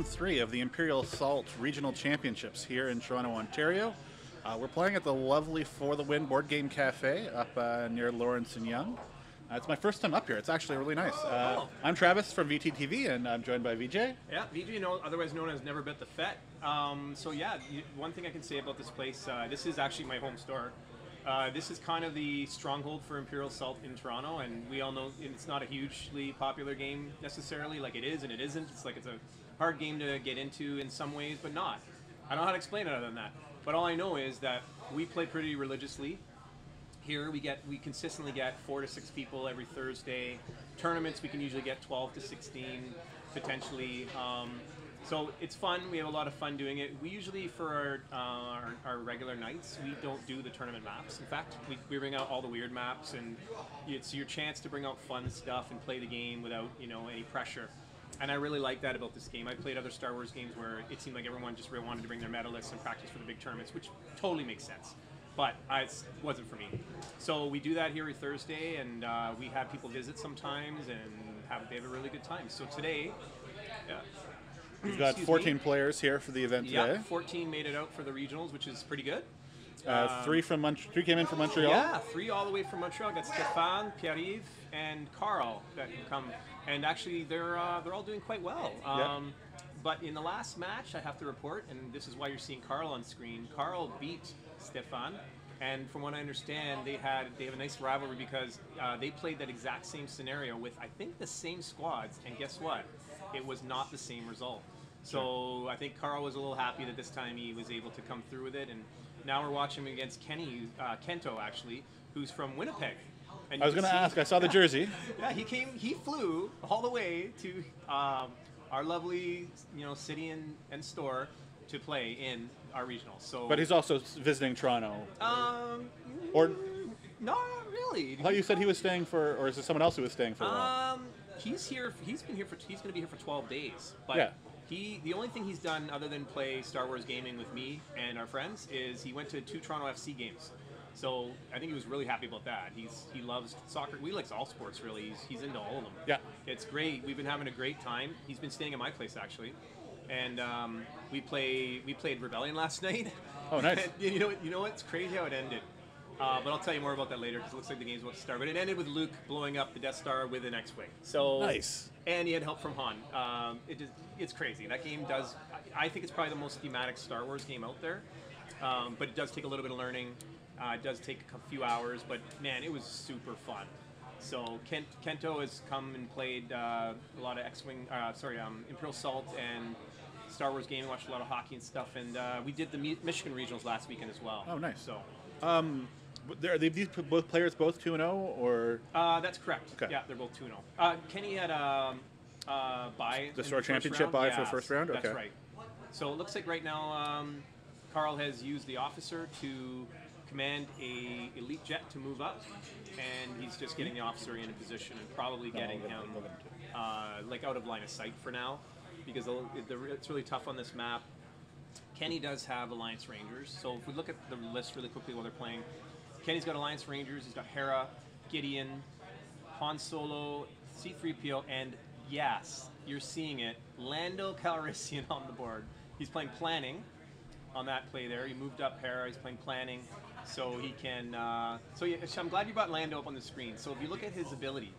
round three of the Imperial Assault Regional Championships here in Toronto, Ontario. Uh, we're playing at the lovely For the Win Board Game Cafe up uh, near Lawrence and Yonge. Uh, it's my first time up here. It's actually really nice. Uh, Oh. I'm Travis from VTTV, and I'm joined by Vijay. Yeah, know, otherwise known as Never Bet the Fet. Um, so yeah, you, one thing I can say about this place, uh, this is actually my home store. Uh, this is kind of the stronghold for Imperial Assault in Toronto, and we all know it's not a hugely popular game necessarily. Like it is and it isn't. It's like it's a hard game to get into in some ways, but not. I don't know how to explain it other than that. But all I know is that we play pretty religiously here we get we consistently get four to six people every Thursday. Tournaments we can usually get 12 to 16 potentially. Um, so it's fun. We have a lot of fun doing it. We usually for our, uh, our, our regular nights we don't do the tournament maps. In fact, we, we bring out all the weird maps and it's your chance to bring out fun stuff and play the game without you know any pressure. And I really like that about this game. I played other Star Wars games where it seemed like everyone just really wanted to bring their medalists and practice for the big tournaments, which totally makes sense but I, it wasn't for me. So we do that here every Thursday, and uh, we have people visit sometimes and have they have a really good time. So today, yeah, We've got Excuse 14 me. players here for the event today. yeah, 14 made it out for the regionals, which is pretty good. Uh, three from three came in from Montreal. Yeah, three all the way from Montreal. Got Stefan, Pierre-Yves, and Carl that have come, and actually they're uh, they're all doing quite well. Um, But in the last match, I have to report, and this is why you're seeing Carl on screen. Carl beat Stefan, and from what I understand, they had they have a nice rivalry because uh, they played that exact same scenario with I think the same squads, and guess what? It was not the same result. So I think Carl was a little happy that this time he was able to come through with it, and now we're watching him against Kenny uh, Kento actually, who's from Winnipeg. And I was going to ask. I saw the jersey. yeah, he came. He flew all the way to um, our lovely, you know, city and, and store to play in our regional. So, But he's also visiting Toronto. um, Or not really. I thought you said he was staying for, or is it someone else who was staying for a while? Um, he's here. He's been here for. He's going to be here for 12 days. But Yeah. he, the only thing he's done other than play Star Wars gaming with me and our friends is he went to two Toronto FC games. So I think he was really happy about that. He's he loves soccer. We likes all sports really. He's, he's into all of them. Yeah. It's great. We've been having a great time. He's been staying at my place actually, and um, we play we played Rebellion last night. Oh, nice. And you know what? You know what? It's crazy how it ended. Uh, but I'll tell you more about that later because it looks like the game's about to start. But it ended with Luke blowing up the Death Star with an X-wing. So Nice. And he had help from Han. Um, it just, it's crazy. That game does. I I think it's probably the most thematic Star Wars game out there. Um, but it does take a little bit of learning. Uh, it does take a few hours, but man, it was super fun. So Kent, Kento has come and played uh, a lot of X-wing, uh, sorry, um, Imperial Assault and Star Wars gaming. Watched a lot of hockey and stuff, and uh, we did the Mi- Michigan regionals last weekend as well. Oh, nice. So Um, there- are these both players both two and zero, or uh, that's correct. Okay. Yeah, they're both two 0 uh, Kenny had a um, uh, bye. The Store Championship buy bye for Yeah, first round? That's Okay. right. So it looks like right now um, Carl has used the officer to command a elite jet to move up, and he's just getting the officer in a position and probably getting him uh, like out of line of sight for now, because it's really tough on this map. Kenny does have Alliance Rangers, so if we look at the list really quickly while they're playing, Kenny's got Alliance Rangers, he's got Hera, Gideon, Han Solo, C3PO, and yes, you're seeing it, Lando Calrissian on the board. He's playing planning on that play there. He moved up Hera, he's playing planning, so he can. Uh, so yeah, I'm glad you brought Lando up on the screen. So if you look at his ability,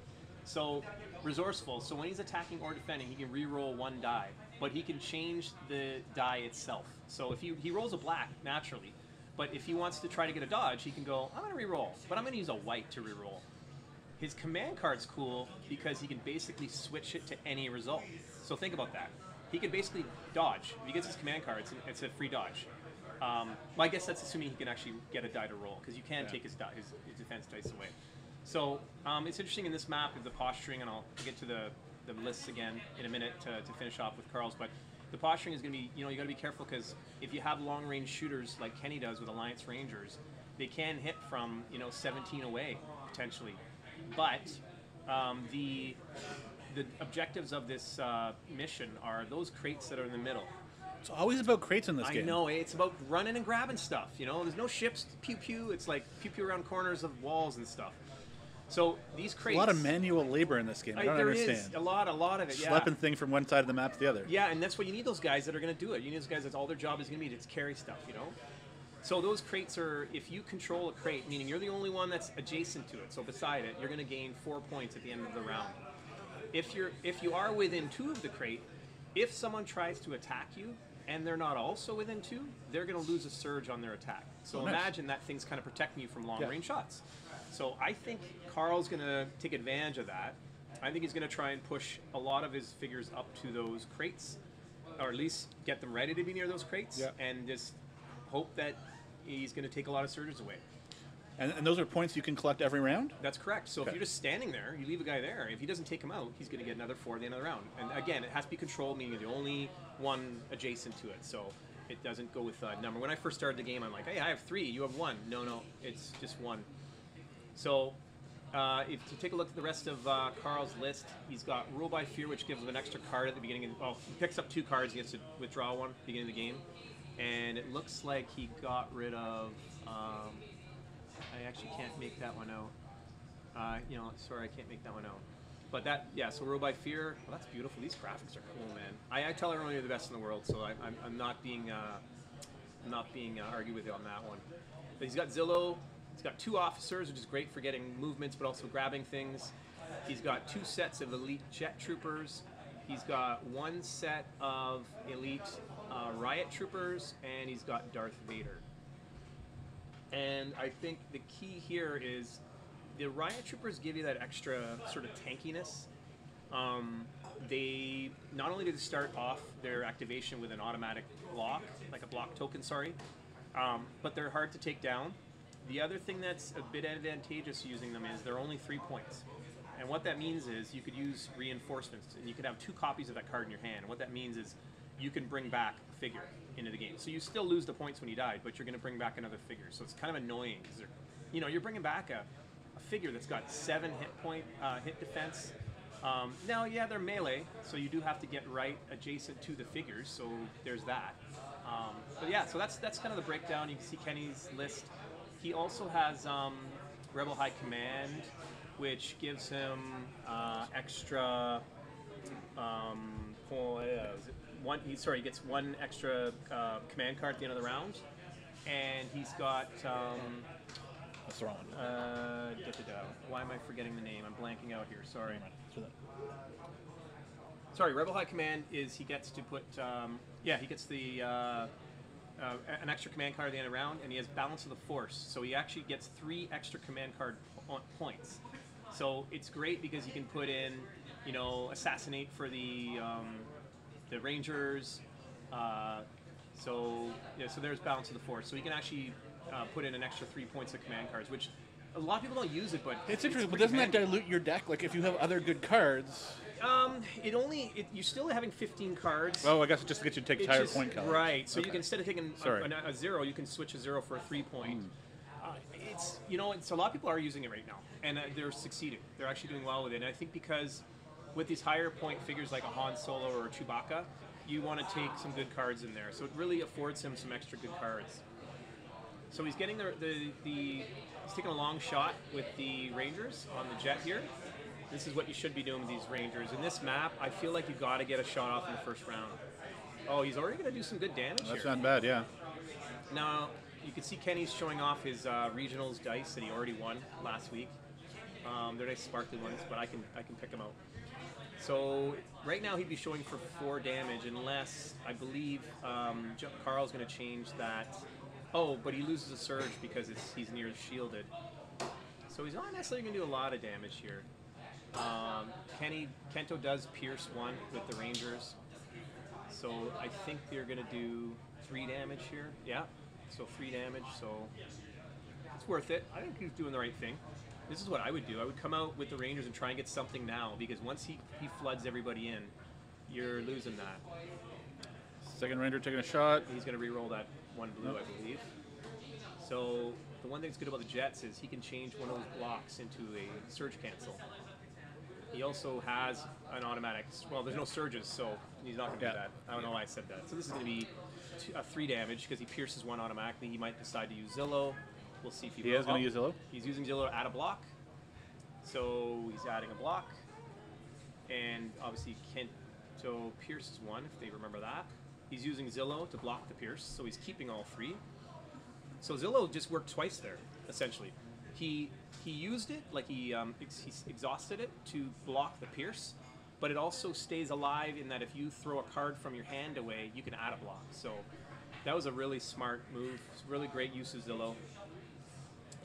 so resourceful. So when he's attacking or defending, he can re-roll one die, but he can change the die itself. So if he he rolls a black naturally, but if he wants to try to get a dodge, he can go. I'm going to re-roll, but I'm going to use a white to re-roll. His command card's cool because he can basically switch it to any result. So think about that. He can basically dodge. If he gets his command card, it's a free dodge. Um, well, I guess that's assuming he can actually get a die to roll because you can take his, his, his defense dice away. So um, it's interesting in this map with the posturing, and I'll get to the, the lists again in a minute to, to finish off with Carl's. But the posturing is going to be, you know, you got to be careful because if you have long range shooters like Kenny does with Alliance Rangers, they can hit from you know 17 away potentially. But um, the the objectives of this uh, mission are those crates that are in the middle. It's always about crates in this I game. know eh? it's about running and grabbing stuff. You know, there's no ships, pew pew. It's like pew pew around corners of walls and stuff. So these crates. A lot of manual labor in this game. I I- don't there is understand. a lot, a lot of it. Yeah. Schlepping thing from one side of the map to the other. Yeah, and that's what you need those guys that are going to do it. You need those guys that's all their job is going to be to carry stuff, you know? So those crates are, if you control a crate, meaning you're the only one that's adjacent to it, so beside it, you're going to gain four points at the end of the round. If you're, if you are within two of the crate, if someone tries to attack you and they're not also within two, they're going to lose a surge on their attack. So Oh, nice. imagine that thing's kind of protecting you from long Yeah. range shots. So I think Carl's going to take advantage of that. I think he's going to try and push a lot of his figures up to those crates, or at least get them ready to be near those crates, Yeah. and just hope that he's going to take a lot of surges away. And, and those are points you can collect every round? That's correct. So if you're just standing there, you leave a guy there. If he doesn't take him out, he's going to get another four at the end of the round. And again, it has to be controlled, meaning the only one adjacent to it. So it doesn't go with a number. When I first started the game, I'm like, hey, I have three. You have one. No, no, it's just one. So uh, if you take a look at the rest of uh, Carl's list, he's got Rule by Fear, which gives him an extra card at the beginning. Of, well, he picks up two cards. He gets to withdraw one at the beginning of the game. And it looks like he got rid of. Um, I actually can't make that one out. Uh, you know, sorry, I can't make that one out. But that, yeah, so Rule by Fear, well, that's beautiful. These graphics are cool, man. I, I tell everyone you're the best in the world, so I, I'm, I'm not being, uh, I'm not being uh, argued with you on that one. But he's got Zillo. He's got two officers, which is great for getting movements, but also grabbing things. He's got two sets of elite jet troopers. He's got one set of elite uh, riot troopers, and he's got Darth Vader. And I think the key here is the riot troopers give you that extra sort of tankiness. Um, they not only do they start off their activation with an automatic block, like a block token, sorry, um, but they're hard to take down. The other thing that's a bit advantageous using them is they're only three points. And what that means is you could use reinforcements, and you could have two copies of that card in your hand. And what that means is you can bring back a figure into the game. So you still lose the points when you died, but you're going to bring back another figure. So it's kind of annoying because you know you're bringing back a, a figure that's got seven hit point uh, hit defense. Um, now, yeah, they're melee, so you do have to get right adjacent to the figures. So there's that. Um, but yeah, so that's that's kind of the breakdown. You can see Kenny's list. He also has um, Rebel High Command, which gives him uh, extra. Um, it one. He sorry, he gets one extra uh, command card at the end of the round, and he's got. Um, That's wrong one. uh, da-da-da. Why am I forgetting the name? I'm blanking out here. Sorry. Sorry, Rebel High Command is he gets to put, um, yeah, he gets the uh, uh, an extra command card at the end of the round, and he has Balance of the Force, so he actually gets three extra command card po- points. So it's great because you can put in, you know, assassinate for the um, the Rangers. Uh, so yeah, so there's Balance of the Force. So he can actually uh, put in an extra three points of command cards, which a lot of people don't use it, but It's interesting, but doesn't that dilute your deck? Like if you have other good cards. Um, it only it, you're still having 15 cards. Oh, I guess it just gets you to take It's higher just- point color. Right. So you can instead of taking a, a, a zero, you can switch a zero for a three point. Uh, it's you know, it's a lot of people are using it right now, and uh, they're succeeding. They're actually doing well with it. And I think because with these higher point figures like a Han Solo or a Chewbacca, you want to take some good cards in there. So it really affords him some extra good cards. So he's getting the, the, the he's taking a long shot with the Rangers on the jet here. This is what you should be doing with these Rangers. In this map, I feel like you got to get a shot off in the first round. Oh, he's already going to do some good damage That's here. not bad, yeah. Now, you can see Kenny's showing off his uh, regionals dice that he already won last week. Um, they're nice sparkly ones, but I can I can pick them out. So right now he'd be showing for four damage unless I believe um, Carl's going to change that. Oh, but he loses a surge because it's, he's near shielded. So he's not necessarily going to do a lot of damage here. Um, Kenny Kento does pierce one with the Rangers. So I think they're going to do three damage here. Yeah. So three damage. So it's worth it. I think he's doing the right thing. This is what I would do. I would come out with the Rangers and try and get something now because once he, he floods everybody in, you're losing that. Second Ranger taking a shot. He's going to re-roll that one blue, I believe. So the one thing that's good about the Jets is he can change one of those blocks into a surge cancel. He also has an automatic. Well, there's no surges, so he's not going to do that. I don't know why I said that. So this is going to be two, a three damage because he pierces one automatically. He might decide to use Zillo. We'll see if he. He is gonna oh, use Zillo? Oh, he's using Zillo to add a block. So he's adding a block, and obviously Kento Pierce is one, if they remember that. He's using Zillo to block the Pierce, so he's keeping all three. So Zillo just worked twice there, essentially. He he used it like he um, ex- he exhausted it to block the Pierce, but it also stays alive in that if you throw a card from your hand away, you can add a block. So that was a really smart move. Really great use of Zillow.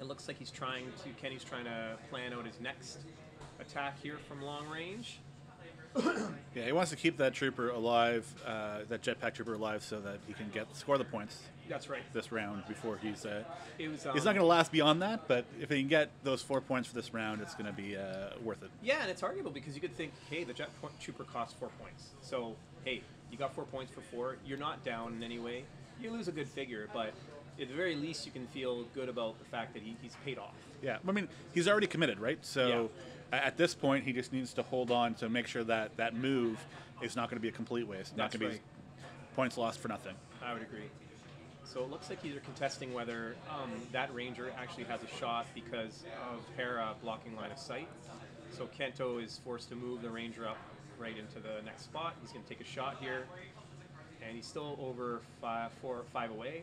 It looks like he's trying to Kenny's trying to plan out his next attack here from long range. Yeah, he wants to keep that trooper alive, uh, that jetpack trooper alive, so that he can get score the points That's right. this round before he's. Uh, It was. Um, he's not going to last beyond that, but if he can get those four points for this round, it's going to be uh, worth it. Yeah, and it's arguable because you could think, hey, the jet trooper costs four points. So, hey, you got four points for four. You're not down in any way. You lose a good figure, but at the very least, you can feel good about the fact that he, he's paid off. Yeah, I mean, he's already committed, right? So a- at this point, he just needs to hold on to make sure that that move is not going to be a complete waste. Not That's going to be points lost for nothing. I would agree. So it looks like he's contesting whether um, that ranger actually has a shot because of Hera blocking line of sight. So Kento is forced to move the ranger up right into the next spot. He's going to take a shot here, and he's still over five, four, five away.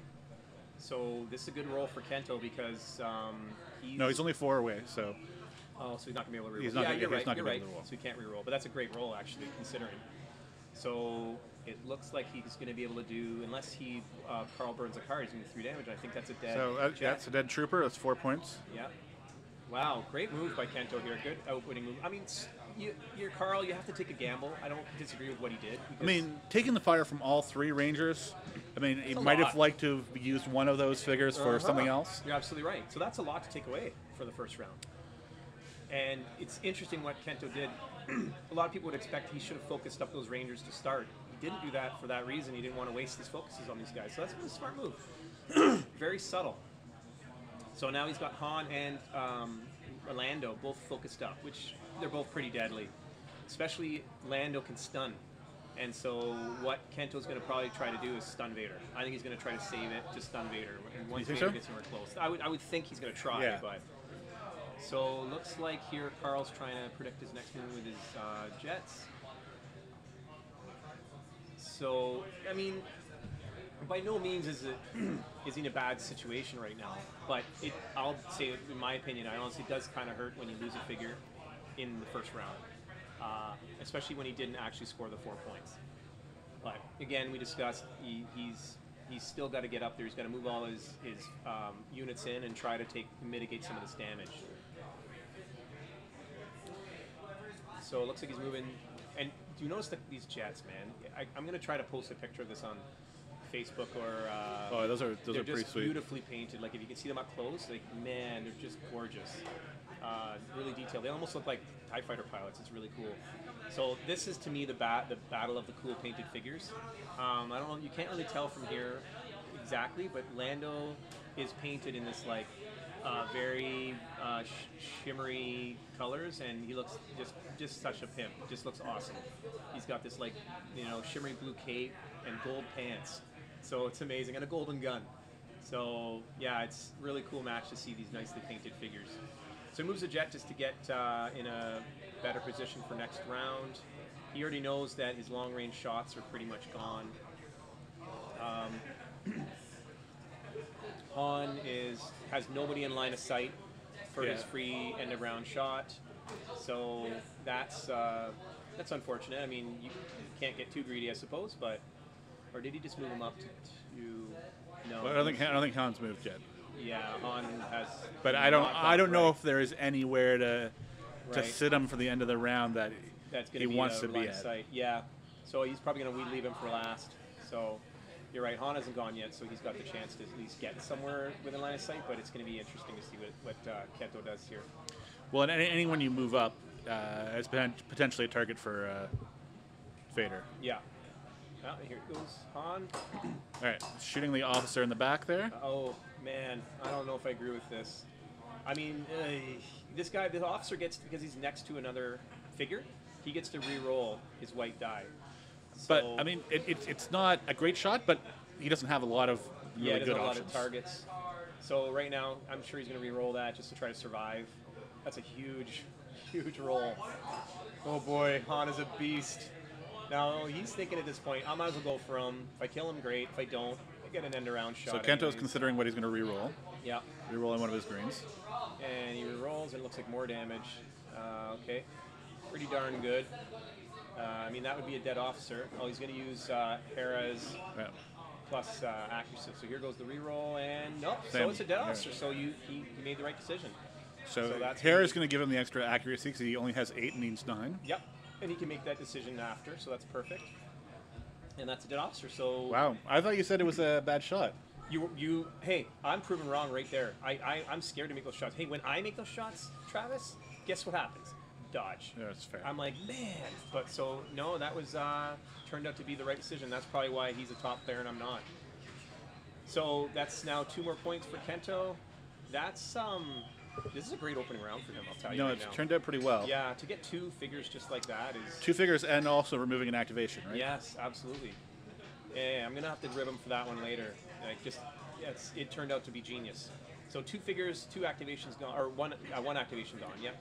So this is a good roll for Kento because um, he's No, he's only four away, so Oh, so he's not gonna be able to reroll. He's not yeah, gonna- you're he's right. not you're gonna be right. able to reroll. So he can't reroll, but that's a great roll actually, considering. So it looks like he's going to be able to do, unless he uh, Carl burns a card, he's to do three damage. I think that's a dead. so uh, jet. that's a dead trooper. That's four points. Yeah. Wow, great move by Kento here. Good outwitting move. I mean, s- you, you're Carl. You have to take a gamble. I don't disagree with what he did. I because- mean, taking the fire from all three rangers. I mean, he a might lot. have liked to have used one of those figures for Uh-huh. something else. You're absolutely right. So that's a lot to take away for the first round. And it's interesting what Kento did. a lot of people would expect he should have focused up those Rangers to start. He didn't do that for that reason. He didn't want to waste his focuses on these guys. So that's a smart move. Very subtle. So now he's got Han and um, Orlando both focused up, which they're both pretty deadly. Especially Lando can stun. And so what Kento's going to probably try to do is stun Vader. I think he's going to try to save it to stun Vader. And once think Vader so? gets anywhere close, I would, I would think he's going to try. Yeah. But so looks like here Carl's trying to predict his next move with his uh, jets. So I mean, by no means is it is he in a bad situation right now. But it, I'll say, in my opinion, I honestly does kind of hurt when you lose a figure in the first round, uh, especially when he didn't actually score the four points. But again, we discussed he, he's he's still got to get up there. He's got to move all his his um, units in and try to take mitigate some of this damage. So it looks like he's moving. And do you notice that these jets, man? I, I'm going to try to post a picture of this on Facebook or. Uh, Oh, those are those are pretty sweet. beautifully painted. Like if you can see them up close, like man, they're just gorgeous. Uh, really detailed. They almost look like Tie Fighter pilots. It's really cool. So this is to me the bat, the battle of the cool painted figures. Um, I don't know. You can't really tell from here exactly, but Lando is painted in this like uh, very uh, sh- shimmery colors, and he looks just just such a pimp. Just looks awesome. He's got this like you know shimmery blue cape and gold pants. So it's amazing, and a golden gun. So yeah, it's really cool match to see these nicely painted figures. So he moves a jet just to get uh, in a better position for next round. He already knows that his long range shots are pretty much gone. Um, Han is has nobody in line of sight for his free end of round shot, so that's uh, that's unfortunate. I mean, you can't get too greedy, I suppose, but or did he just move him up to, to no? But I don't think I don't think Han's moved yet. Yeah, Han has. But I don't I don't know right. if there is anywhere to to Right. sit him for the end of the round that that's he be wants to be at. sight. Yeah, so he's probably going to leave him for last. So you're right, Han hasn't gone yet, so he's got the chance to at least get somewhere within line of sight. But it's going to be interesting to see what what uh, Kento does here. Well, and any, anyone you move up uh, is potentially a target for uh, Vader. Yeah. Ah, here it goes, Han. All right, shooting the officer in the back there. Oh man, I don't know if I agree with this. I mean, uh, this guy, the officer gets because he's next to another figure. He gets to re-roll his white die. But So- I mean, it, it's it's not a great shot, but he doesn't have a lot of really yeah, there's good a lot of targets. So right now, I'm sure he's going to re-roll that just to try to survive. That's a huge, huge roll. Oh boy, Han is a beast. Now he's thinking at this point, I might as well go for him. If I kill him, great. If I don't, I get an end around shot. So Kento's anyways. considering what he's going to re-roll. Yeah, Re-rolling one of his greens. and he re-rolls, and it looks like more damage. Uh, okay, pretty darn good. Uh, I mean, that would be a dead officer. Oh, he's going to use uh, Hera's Yeah. plus uh, accuracy. So here goes the reroll, and nope. So it's a dead Yeah. officer. So you he, you made the right decision. So, So that's Hera's going to give him the extra accuracy because he only has eight and needs nine. Yep, and he can make that decision after. So that's perfect. And that's a dead officer. So Wow. I thought you said it was a bad shot. you you hey, I'm proven wrong right there. I, I I'm scared to make those shots. Hey, when I make those shots, Travis, guess what happens? Dodge. Yeah, that's fair. I'm like, man. But so no, that was uh, turned out to be the right decision. That's probably why he's a top player and I'm not. So that's now two more points for Kento. That's um, this is a great opening round for him. I'll tell you no, right it's now. turned out pretty well. Yeah, to get two figures just like that is Two figures and also removing an activation, right? Yes, absolutely. Yeah, yeah, I'm gonna have to rib him for that one later. Like just, yeah, it's, it turned out to be genius. So two figures, two activations gone, or one uh, one activation gone. Yep.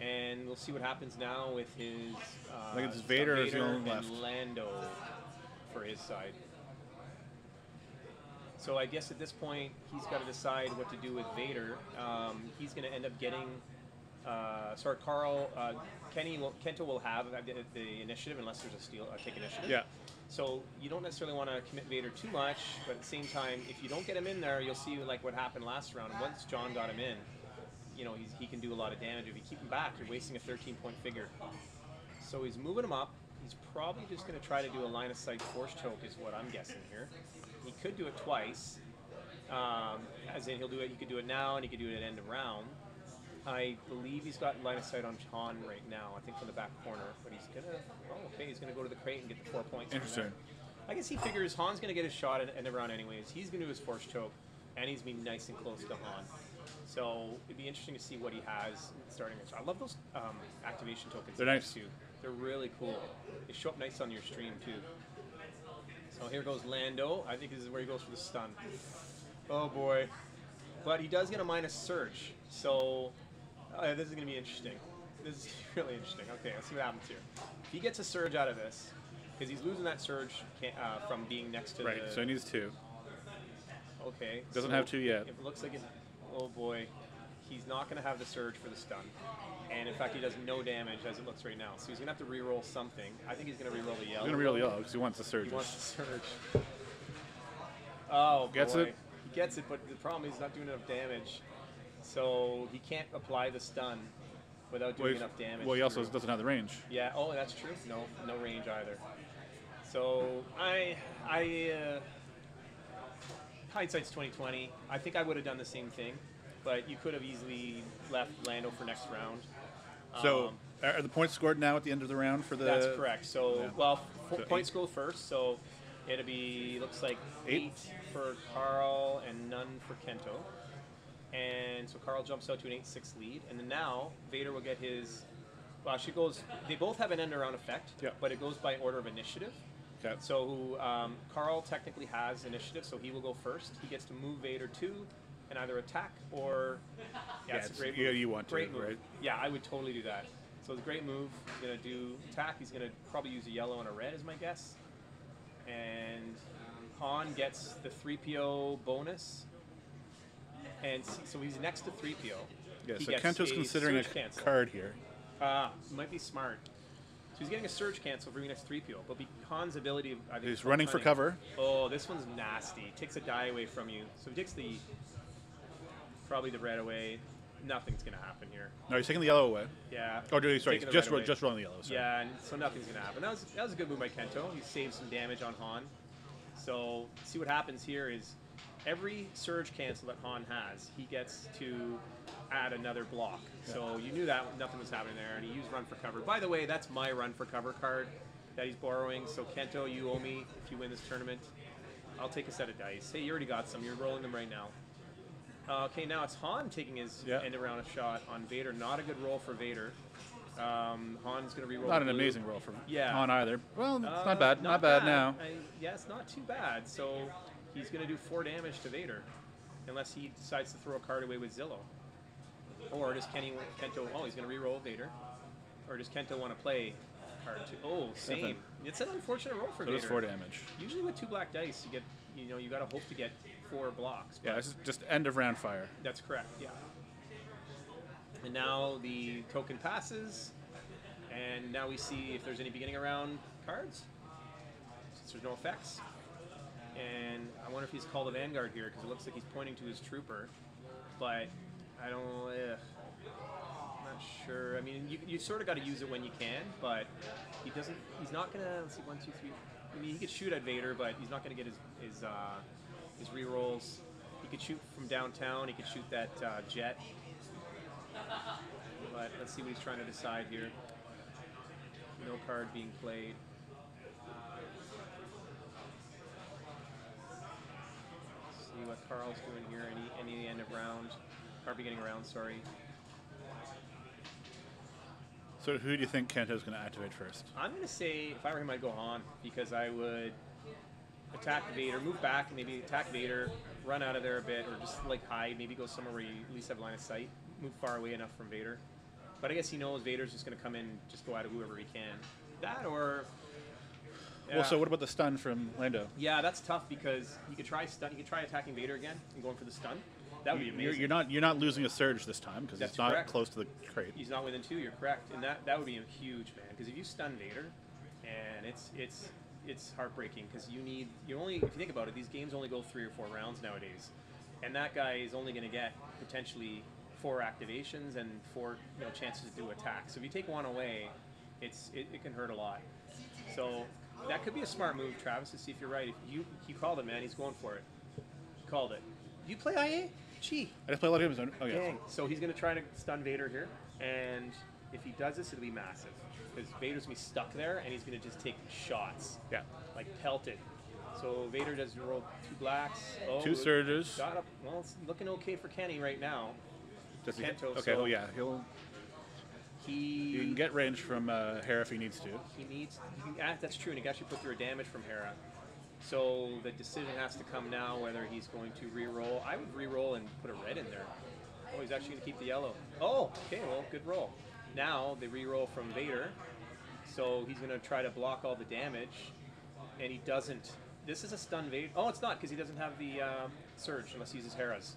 And we'll see what happens now with his. Uh, I think it's Vader Vader and left. Lando for his side. So I guess at this point he's got to decide what to do with Vader. Um, he's going to end up getting. Uh, sorry, Carl. Uh, Kenny will, Kento will have the, the initiative unless there's a steal, a take initiative. Yeah. So you don't necessarily want to commit Vader too much, but at the same time, if you don't get him in there, you'll see like what happened last round. Once John got him in, you know he's, he can do a lot of damage. If you keep him back, you're wasting a 13 point figure. So he's moving him up. He's probably just going to try to do a line of sight force choke, is what I'm guessing here. He could do it twice, um, as in he'll do it. He could do it now, and he could do it at end of round. I believe he's got line of sight on Han right now. I think from the back corner, but he's gonna. Oh, okay, he's gonna go to the crate and get the four points. Interesting. I guess he figures Han's gonna get his shot at end of round anyways. He's gonna do his force choke, and he's been nice and close to Han. So it'd be interesting to see what he has starting. I love those um, activation tokens. They're nice. too. They're really cool. They show up nice on your stream too. So here goes Lando. I think this is where he goes for the stun. Oh boy. But he does get a minus surge. So uh, this is going to be interesting. This is really interesting. Okay, let's see what happens here. If he gets a surge out of this, because he's losing that surge uh, from being next to Right. the. So he needs two. okay. Doesn't so have two yet. It looks like it. Oh boy. He's not going to have the surge for the stun. And in fact, he does no damage as it looks right now. So he's going to have to re-roll something. I think he's going to re-roll the yellow. He's going to re-roll the yellow because he wants the surge. He wants the surge. Oh, Gets boy. it? He gets it, but the problem is he's not doing enough damage. So he can't apply the stun without doing he- enough damage. well, he also through. doesn't have the range. Yeah. Oh, that's true. No, no range either. So I, I, uh, hindsight's twenty twenty. I think I would have done the same thing, but you could have easily left Lando for next round. So Um, are the points scored now at the end of the round for the? That's correct. So, yeah. well, f- So points go first. So it'll be looks like Eight. eight, for Carl and none for Kento. And so Carl jumps out to an eight-six lead, and then now Vader will get his. Well, she goes. They both have an end around effect, Yeah. but it goes by order of initiative. Okay. So um, Carl technically has initiative, so he will go first. He gets to move Vader two, and either attack or yeah, Yeah, it's a great yeah, you want to, great move. right? Yeah, I would totally do that. So it's a great move. He's gonna do attack. He's gonna probably use a yellow and a red, is my guess. And Han gets the 3PO bonus. And so he's next to 3PO. Yeah. He So Kento's considering a cancel. card here. Ah, might be smart. So he's getting a surge cancel for next 3PO, but be- Han's ability, I think, He's running for cover. Oh, this one's nasty. Takes a die away from you. So he takes the probably the red away. Nothing's gonna happen here. No, he's taking the yellow away. Yeah. Oh, dude, sorry, the just ro- just rolling the yellow. Sorry. Yeah, and so nothing's gonna happen. That was that was a good move by Kento. He saved some damage on Han. So see what happens here is every surge cancel that Han has, he gets to add another block. So you knew that nothing was happening there, and he used run for cover. By the way, that's my run for cover card that he's borrowing. So Kento, you owe me if you win this tournament. I'll take a set of dice. Hey, you already got some. You're rolling them right now. Uh, okay, now it's Han taking his Yeah. end around a shot on Vader. Not a good roll for Vader. Um, Han's going to reroll. Not an blue. amazing roll for Yeah. Han either. Well, it's Uh, not bad. Not, bad, now. I, yeah, it's not too bad. So he's going to do four damage to Vader, unless he decides to throw a card away with Zillo. Or does Kenny Kento? Oh, he's going to re-roll Vader. Or does Kento want to play card two? Oh, same. It's an unfortunate roll for So Vader. it's four damage. Usually with two black dice, you get you know you got to hope to get four blocks. Yeah, this is just end of round fire. That's correct, yeah. And now the token passes, and now we see if there's any beginning around cards, since there's no effects. And I wonder if he's called a Vanguard here, because it looks like he's pointing to his trooper, but I don't, ugh. I'm not sure. I mean, you, you sort of got to use it when you can, but he doesn't, he's not going to, let's see, one, two, three. I mean, he could shoot at Vader, but he's not going to get his, his, uh, his rerolls. He could shoot from downtown. He could shoot that uh, jet. But let's see what he's trying to decide here. No card being played. What Carl's doing here. Any any end of round, or beginning of round. Sorry. So who do you think Kento's going to activate first? I'm gonna say if I were him, I'd go Han because I would attack Vader, move back, and maybe attack Vader, run out of there a bit, or just like hide. Maybe go somewhere where you at least have line of sight. Move far away enough from Vader. But I guess he knows Vader's just gonna come in, just go at whoever he can. That or. Well, so what about the stun from Lando? Yeah, that's tough because you could try stun. You could try attacking Vader again and going for the stun. That would be You're, amazing. you're not you're not losing a surge this time because it's not correct. close to the crate. He's not within two. You're correct, and that that would be a huge man. Because if you stun Vader, and it's it's it's heartbreaking because you need you only if you think about it, these games only go three or four rounds nowadays, and that guy is only going to get potentially four activations and four you know chances to do attack. So if you take one away, it's it, it can hurt a lot. So that could be a smart move, Travis, to see if you're right. If you you called it, man, he's going for it. He called it. You play IA? Gee. I just play a lot of games. Oh yeah. Dang. So he's going to try to stun Vader here, and if he does this, it'll be massive. Because Vader's going to be stuck there, and he's going to just take shots, Yeah. like pelted. So Vader does roll two blacks. Oh, Two surges. Got up. Well, it's looking okay for Kenny right now. Does he- Kento, okay. so- oh yeah. He'll He he can get range from uh, Hera if he needs to. he needs. He, ah, that's true, and he can actually put through a damage from Hera. So the decision has to come now whether he's going to re-roll. I would re-roll and put a red in there. Oh, he's actually going to keep the yellow. Oh, okay, well, good roll. Now they re-roll from Vader, so he's going to try to block all the damage, and he doesn't. This is a stun Vader. Oh, it's not because he doesn't have the um, surge unless he uses Hera's.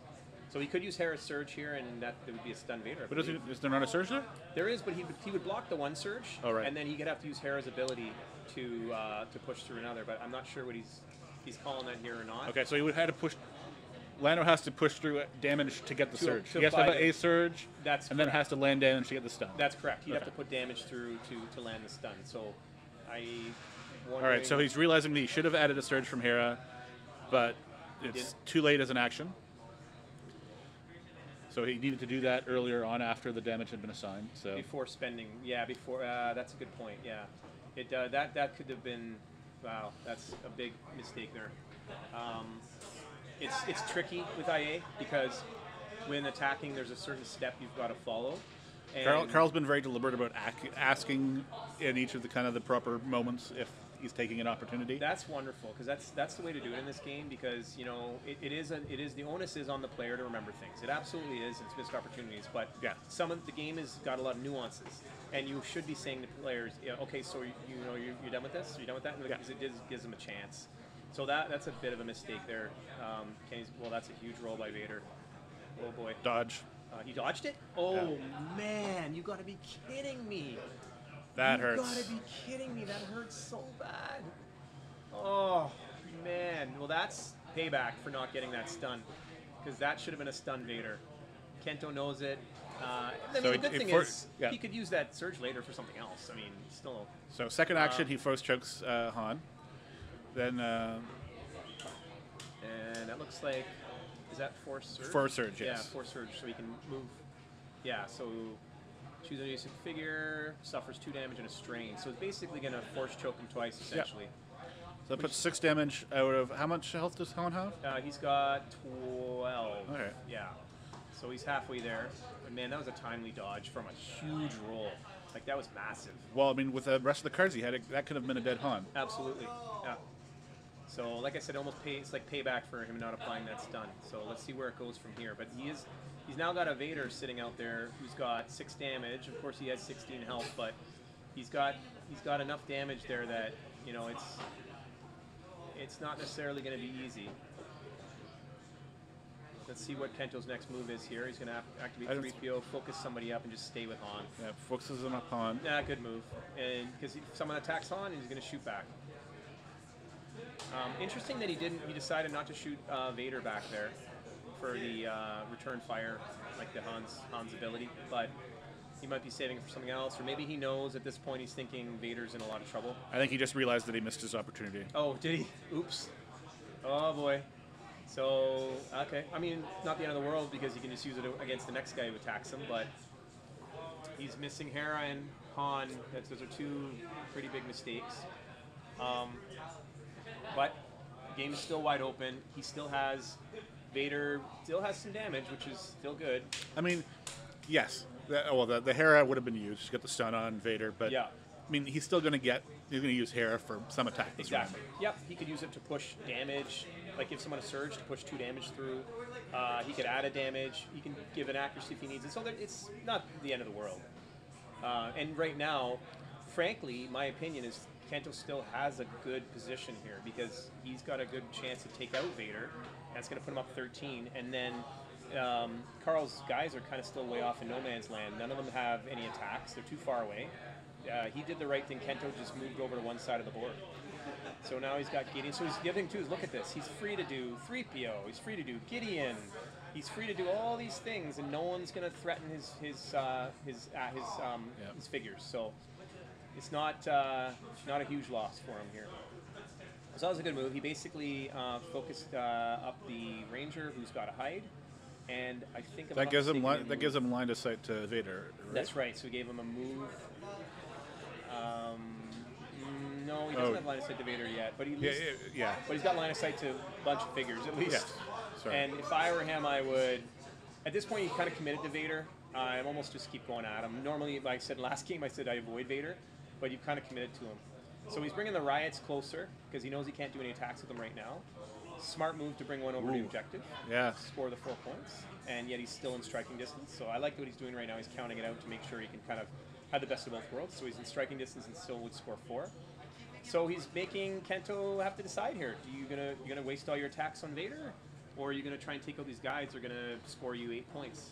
So he could use Hera's surge here, and that it would be a stun Vader. I But is, he, believe. is there not a surge there? There is, but he would, he would block the one surge, Oh, right. and then he could have to use Hera's ability to uh, to push through another. But I'm not sure what he's he's calling that here or not. Okay, so he would have to push. Lando has to push through damage to get the To- surge. to he has to have apply a surge, That's and then correct. has to land damage to get the stun. That's correct. He'd have Okay. to put damage through to, to land the stun. So I. All right, so he's realizing that he should have added a surge from Hera, but it's didn't. too late as an action. So he needed to do that earlier on after the damage had been assigned. So before spending. Yeah, before. Uh, that's a good point. Yeah, it uh, that that could have been. Wow, that's a big mistake there. Um, it's it's tricky with IA because when attacking, there's a certain step you've got to follow. And Carl, Carl's been very deliberate about ac- asking in each of the kind of the proper moments if he's taking an opportunity. That's wonderful because that's that's the way to do it in this game because you know it, it is a, it is the onus is on the player to remember things. It absolutely is. It's missed opportunities, but Yeah. some of the game has got a lot of nuances, and you should be saying to players, yeah, okay, so you, you know you're, you're done with this. you're done with that? Yeah. Because it gives, gives them a chance. So that that's a bit of a mistake there. Um, well, that's a huge roll by Vader. Oh boy, Dodge. uh, he dodged it. Oh man, you got to be kidding me. That you hurts. gotta be kidding me. That hurts so bad. Oh, man. Well, that's payback for not getting that stun. Because that should have been a stun Vader. Kento knows it. Uh, I mean, So the good it thing for- is yeah. he could use that surge later for something else. I mean, still. So second action, Uh, he first chokes uh, Han. Then uh, And that looks like. Is that force surge? Force surge, Yeah, yes. force surge. So he can move. Yeah, so choose a basic figure, suffers two damage and a strain. So it's basically going to force choke him twice, essentially. so that puts six damage out of how much health does Han have? Uh, he's got 12. Okay. Yeah. So he's halfway there. But man, that was a timely dodge from a huge roll. Like, that was massive. Well, I mean, with the rest of the cards he had, it, that could have been a dead Han. Absolutely. Yeah. So, like I said, almost pay, it's like payback for him not applying that stun. So let's see where it goes from here. But he is, he's now got a Vader sitting out there who's got six damage. Of course, he has 16 health, but he's got he's got enough damage there that you know it's it's not necessarily going to be easy. Let's see what Kento's next move is here. He's going to activate don't- 3PO, focus somebody up, and just stay with Han. Yeah, focuses him upon. Yeah, good move. And because if someone attacks Han, he's going to shoot back. Um, interesting that he didn't. He decided not to shoot uh, Vader back there for the uh, return fire, like the Han's Han's ability. But he might be saving it for something else, or maybe he knows at this point he's thinking Vader's in a lot of trouble. I think he just realized that he missed his opportunity. Oh, did he? Oops. Oh boy. So okay. I mean, not the end of the world because he can just use it against the next guy who attacks him. But he's missing Hera and Han. That's, those are two pretty big mistakes. Um, but the game is still wide open. He still has Vader. Still has some damage, which is still good. I mean, yes. The, well, the, the Hera would have been used to get the stun on Vader, but Yeah. I mean, he's still going to get. He's going to use Hera for some attack this Exactly. round. Yep. He could use it to push damage, like give someone a surge to push two damage through. Uh, he could add a damage. He can give an accuracy if he needs it. So it's not the end of the world. Uh, and right now, frankly, my opinion is Kento still has a good position here because he's got a good chance to take out Vader. That's going to put him up 13. And then um, Carl's guys are kind of still way off in no man's land. None of them have any attacks. They're too far away. Uh, he did the right thing. Kento just moved over to one side of the board. So now he's got Gideon. So he's, the other thing too is look at this. He's free to do 3PO. He's free to do Gideon. He's free to do all these things, and no one's going to threaten his his uh, his uh, his um, Yeah. his figures. So it's not uh, not a huge loss for him here. So that was a good move. He basically uh, focused uh, up the Ranger, who's got a hide, and I think That gives him line, that gives him line of sight to Vader. Right? That's right. So we gave him a move. Um, mm, no, he doesn't Oh. have line of sight to Vader yet, but he Yeah, least, yeah, yeah. but he's got line of sight to a bunch of figures at least. Yes. Sorry. And if I were him, I would. At this point, he kind of committed to Vader. I'm almost just keep going at him. Normally, like I said last game, I said I avoid Vader, but you've kind of committed to him. So he's bringing the riots closer because he knows he can't do any attacks with them right now. Smart move to bring one over to Ooh. objective Yeah. score the four points, and yet he's still in striking distance. So I like what he's doing right now. He's counting it out to make sure he can kind of have the best of both worlds. So he's in striking distance and still would score four. So he's making Kento have to decide here. Do you gonna you gonna waste all your attacks on Vader, or are you gonna try and take out these guys? that are gonna score you eight points.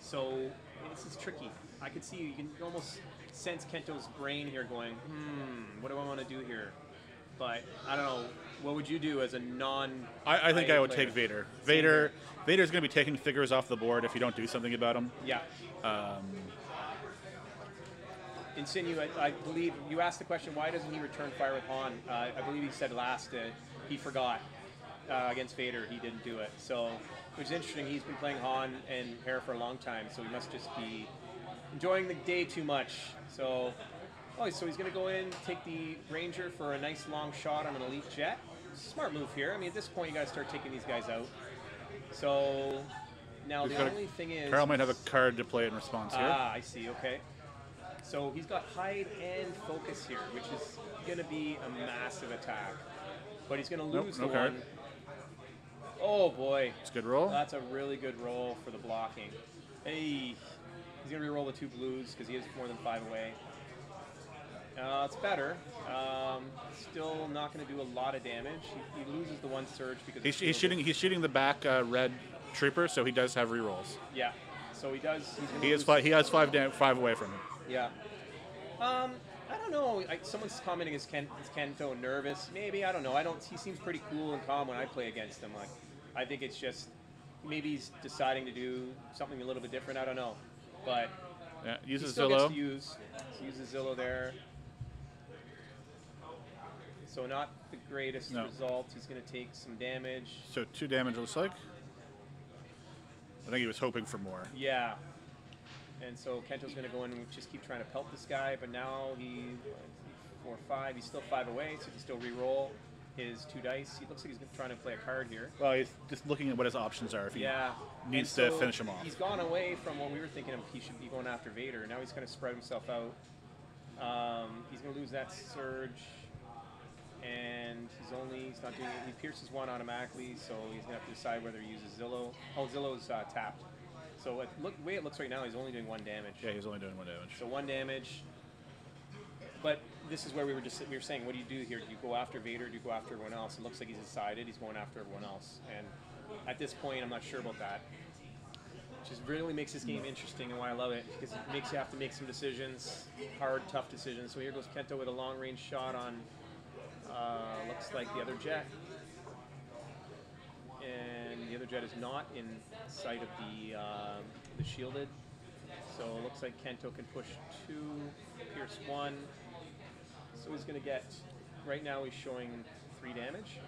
So this is tricky. I could see you can almost sense Kento's brain here going, hmm, what do I want to do here? But I don't know. What would you do as a non? I, I think I would player? take Vader. Vader. Vader's going to be taking figures off the board if you don't do something about him. Yeah. Um, Insinu, I, I believe you asked the question, why doesn't he return fire with Han? Uh, I believe he said last uh, he forgot uh, against Vader. He didn't do it. So, which is interesting. He's been playing Han and Hera for a long time, so he must just be enjoying the day too much. So, oh, so he's going to go in, take the Ranger for a nice long shot on an elite jet. Smart move here. I mean, at this point, you got to start taking these guys out. So now He's the got a- only thing is, Carl might have a card to play in response here. Ah, I see. Okay. So he's got hide and focus here, which is going to be a massive attack. But he's going to Nope, lose no the card. one. Oh boy, it's a good roll. that's a really good roll for the blocking. Hey, he's going to re-roll the two blues because he is more than five away. Uh, it's better. Um, still not going to do a lot of damage. He, he loses the one surge because he's, he's shooting. He's shooting the back uh, red trooper, so he does have rerolls. Yeah. So he does. He's He is five. He has five. Five away from him. Yeah. Um, I don't know. I, someone's commenting is Ken is Kento nervous? Maybe I don't know. I don't. He seems pretty cool and calm when I play against him. Like, I think it's just maybe he's deciding to do something a little bit different. I don't know, but Yeah, he uses still gets to use so uses Zillo there. So not the greatest No. result. He's going to take some damage. So two damage looks like. I think he was hoping for more. Yeah. And so Kento's going to go in and just keep trying to pelt this guy, but now he four five. He's still five away, so he can still re-roll his two dice. He looks like he's trying to play a card here. Well, he's just looking at what his options are. If he Yeah. needs And to finish him off. He's gone away from what we were thinking of. He should be going after Vader. Now he's going to spread himself out. Um, he's going to lose that surge. and he's only he's not doing it. He pierces one automatically, so he's gonna have to decide whether he uses Zillo. Oh, Zillo's uh, tapped. So it, look, the way it looks right now, he's only doing one damage. Yeah, he's only doing one damage. So one damage. But this is where we were just we were saying, what do you do here? Do you go after Vader? Do you go after everyone else? It looks like he's decided he's going after everyone else. And at this point, I'm not sure about that. Which just really makes this game interesting and why I love it because it makes you have to make some decisions, hard, tough decisions. So here goes Kento with a long range shot on. Uh, looks like the other jet, and the other jet is not in sight of the uh, the shielded. So it looks like Kento can push two, pierce one. So he's going to get. Right now he's showing three damage.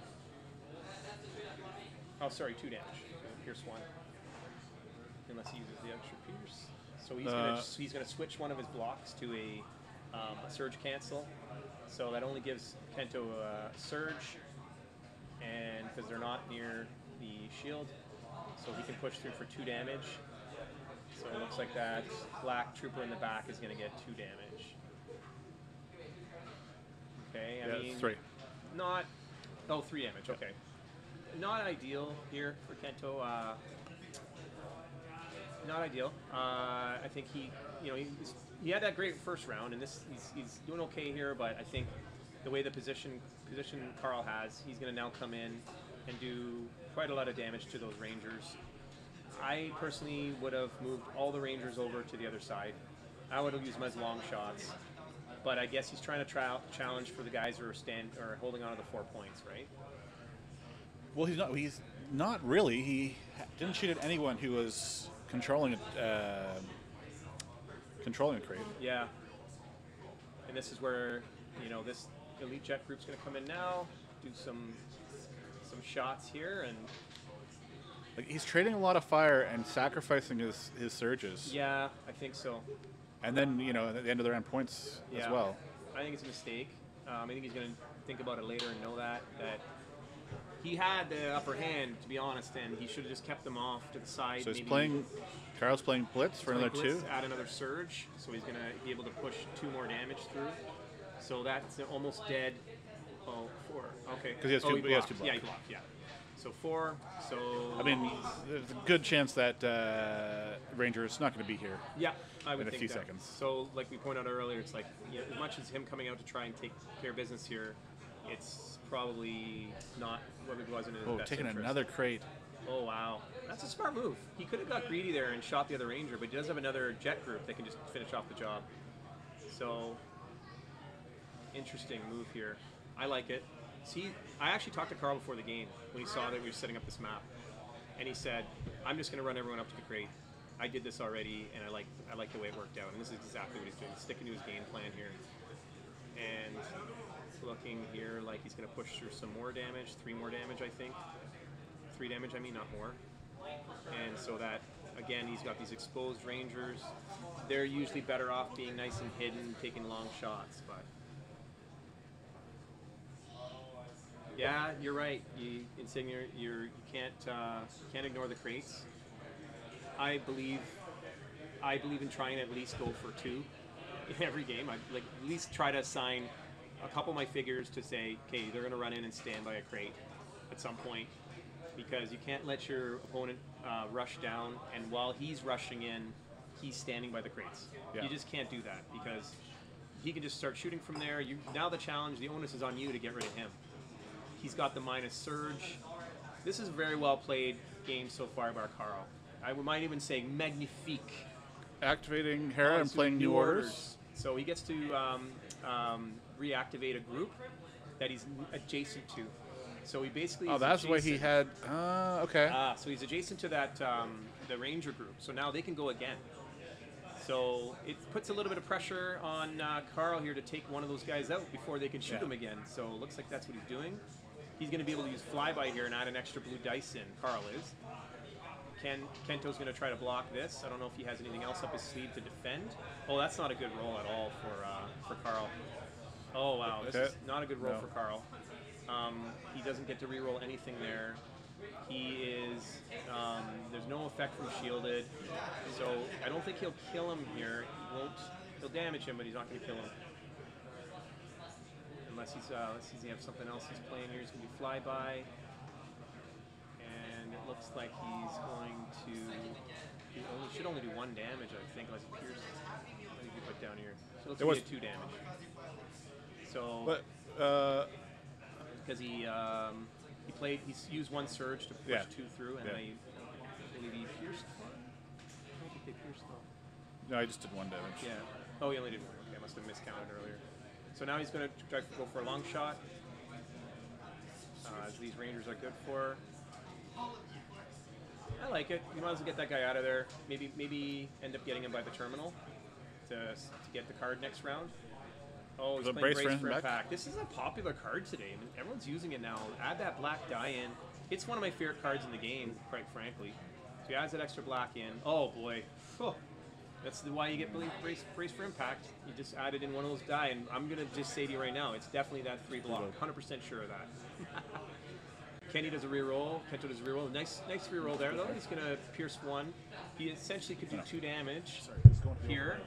Oh, sorry, two damage. Pierce one. Unless he uses the extra pierce. So he's Uh, gonna he's gonna switch one of his blocks to a, um, a surge cancel. So that only gives Kento a surge, and because they're not near the shield, so he can push through for two damage. So it looks like that black trooper in the back is gonna get two damage. Okay, I Yeah, mean three. not oh three damage. Okay, not ideal here for Kento. Uh, not ideal. Uh, I think he, you know, he's, he had that great first round, and this he's, he's doing okay here. But I think the way the position position Carl has, he's going to now come in and do quite a lot of damage to those Rangers. I personally would have moved all the Rangers over to the other side. I would have used as long shots. But I guess he's trying to try challenge for the guys who are stand or holding on to the four points, right? Well, he's not. He's not really. He didn't shoot at anyone who was controlling it. Uh, controlling a crate. Yeah. And this is where, you know, this elite jet group's going to come in now, do some some shots here, and Like he's trading a lot of fire and sacrificing his his surges. yeah, I think so. And then you know at the end of the round points Yeah. as well. I think it's a mistake. Um, I think he's going to think about it later and know that that he had the upper hand, to be honest, and he should have just kept them off to the side. So he's maybe playing. Carl's playing blitz for another blitz, two. Add another surge, so he's going to be able to push two more damage through. So that's almost dead. Oh, four. Okay. 'Cause he has oh, two- he has two Yeah, he blocks. blocked. Yeah. So four. So I mean, there's a good chance that uh, Ranger is not going to be here. Yeah, I would in a think few that. seconds. So, like we pointed out earlier, it's like you know, as much as him coming out to try and take care of business here, it's probably not what it was in his Oh, best taking interest. another crate. Oh wow, that's a smart move. He could have got greedy there and shot the other ranger, but he does have another jet group that can just finish off the job. So, interesting move here. I like it. See, I actually talked to Carl before the game when he saw that we were setting up this map, and he said, "I'm just going to run everyone up to the crate. I did this already, and I like I like the way it worked out. And this is exactly what he's doing. Sticking to his game plan here, and looking here like he's going to push through some more damage, three more damage, I think. Three damage, I mean, not more. And so that again, he's got these exposed rangers. They're usually better off being nice and hidden, taking long shots, but. Yeah, you're right. You, Insignia, you're, you can't uh, can't ignore the crates. I believe I believe in trying to at least go for two in every game. I like at least try to assign a couple of my figures to say, okay, they're going to run in and stand by a crate at some point because you can't let your opponent uh, rush down, and while he's rushing in, he's standing by the crates. Yeah. You just can't do that because he can just start shooting from there. You now the challenge, the onus is on you to get rid of him. He's got the minus surge. This is a very well played game so far by Carl. I might even say magnifique. Activating Hera Uh, and playing new orders. So he gets to um, um, reactivate a group that he's adjacent to. So he basically. Oh, that's why he had. Uh, okay. Ah, so he's adjacent to that um, the ranger group. So now they can go again. So it puts a little bit of pressure on uh, Carl here to take one of those guys out before they can shoot Yeah. him again. So it looks like that's what he's doing. He's going to be able to use flyby here and add an extra blue dice in. Carl is. Ken, Kento's going to try to block this. I don't know if he has anything else up his sleeve to defend. Oh, that's not a good roll at all for uh, for Carl. Oh wow, this Okay. is not a good roll No. for Carl. Um, he doesn't get to re-roll anything there. He is. Um, there's no effect from shielded, so I don't think he'll kill him here. He won't. He'll damage him, but he's not going to kill him. Unless he's uh, unless he's have something else he's playing here. He's going to be flyby, and it looks like he's going to He only should only do one damage, I think, unless he pierces. What did you put down here? So it looks like was- he did two damage. So But uh, because he um, he played he's used one surge to push Yeah. two through, and Yeah. I believe he pierced one. I don't think they pierced no, I just did one damage. Yeah. Oh, he only did one. Okay, I must have miscounted earlier. So now he's going to try to go for a long shot. Uh, as these Rangers are good for. I like it. You might as well get that guy out of there. Maybe maybe end up getting him by the terminal to, to get the card next round. Oh, he's The playing brace brace, for impact? This is a popular card today. I mean, everyone's using it now. Add that black die in. It's one of my favorite cards in the game, quite frankly. So he adds that extra black in. Oh boy. Phew. That's the, why you get brace, brace for impact. You just added in one of those die, and I'm gonna just say to you right now, it's definitely that three block. 100% sure of that. Kenny does a reroll. Kento does a reroll. Nice, nice reroll there though. He's gonna pierce one. He essentially could do two damage here.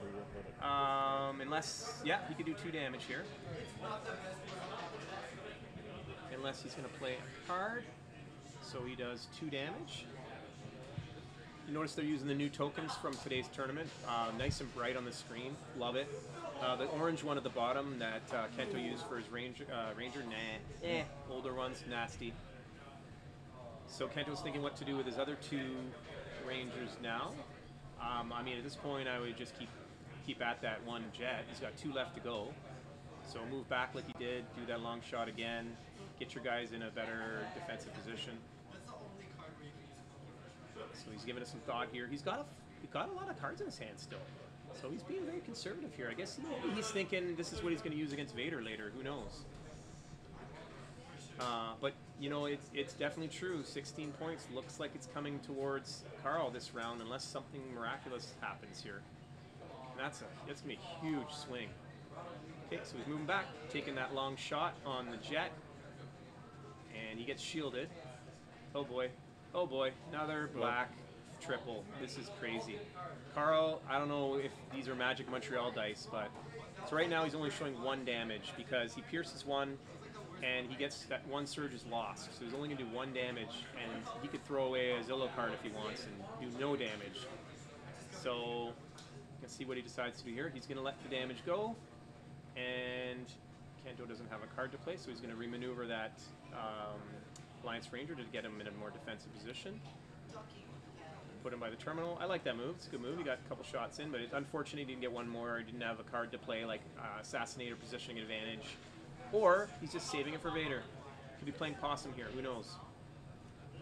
Um, unless, yeah, he could do two damage here. Unless he's gonna play a card. So he does two damage. You notice they're using the new tokens from today's tournament. Uh, nice and bright on the screen. Love it. Uh, the orange one at the bottom that uh, Kento used for his ranger, uh, ranger, nah, eh. Older ones, nasty. So Kento's thinking what to do with his other two rangers now. Um, I mean, at this point, I would just keep keep at that one jet. He's got two left to go. So move back like he did. Do that long shot again. Get your guys in a better defensive position. So he's giving us some thought here. He's got a, he got a lot of cards in his hand still. So he's being very conservative here. I guess maybe he's thinking this is what he's going to use against Vader later. Who knows? Uh, but you know, it's it's definitely true. 16 points looks like it's coming towards Carl this round, unless something miraculous happens here. And that's a that's gonna be a huge swing. Okay, so he's moving back, taking that long shot on the jet, and he gets shielded. Oh boy, oh boy, another black triple. This is crazy. Carl, I don't know if these are Magic Montreal dice, but so right now he's only showing one damage because he pierces one, and he gets that one surge is lost. So he's only gonna do one damage, and he could throw away a Zillo card if he wants and do no damage. So let's see what he decides to do here. He's gonna let the damage go, and Kento doesn't have a card to play, so he's gonna remaneuver that um, Alliance Ranger to get him in a more defensive position. Put him by the terminal. I like that move. It's a good move. He got a couple shots in, but it's unfortunate he didn't get one more. He didn't have a card to play like uh, Assassinator positioning advantage. Or he's just saving it for Vader. Could be playing Possum here. Who knows?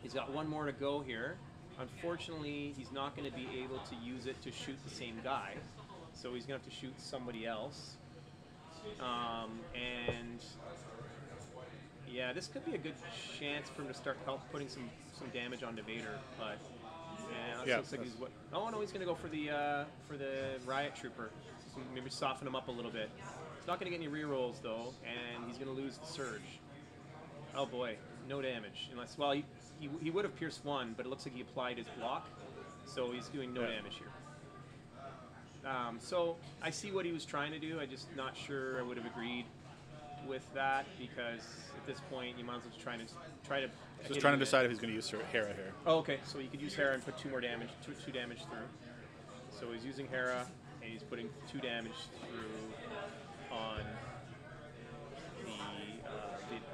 He's got one more to go here. Unfortunately, he's not going to be able to use it to shoot the same guy. So he's going to have to shoot somebody else. Um, and yeah, this could be a good chance for him to start help putting some, some damage onto Vader. But yeah, Yeah, looks like he's what? Oh no, he's going to go for the uh, for the Riot Trooper. Maybe soften him up a little bit. He's not going to get any rerolls though, and he's going to lose the surge. Oh boy, no damage. Unless, well, he, he, he would have pierced one, but it looks like he applied his block, so he's doing no Yeah. damage here. Um, so I see what he was trying to do. I just not sure I would have agreed with that because at this point you might as well just trying to try to. hit Just trying to in- decide if he's going to use Hera here. Oh, okay. So you could use Hera and put two more damage, two, two damage through. So he's using Hera and he's putting two damage through on the uh,